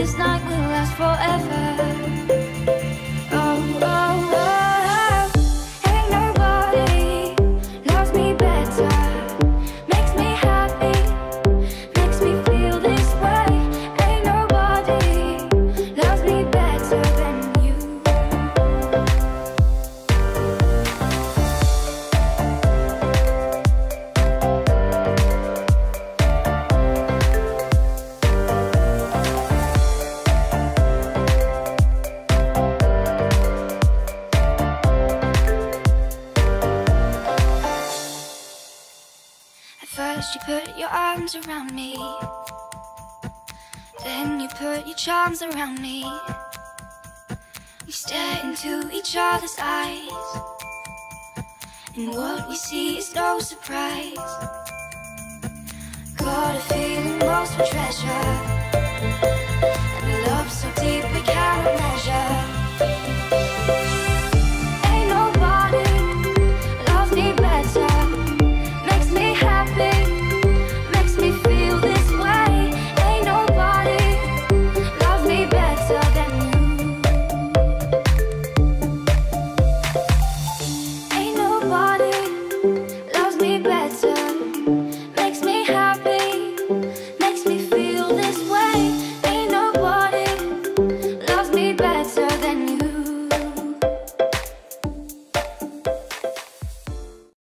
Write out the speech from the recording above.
This night will last forever around me. Then you put your charms around me. We stare into each other's eyes. And what we see is no surprise. Got a feeling lost for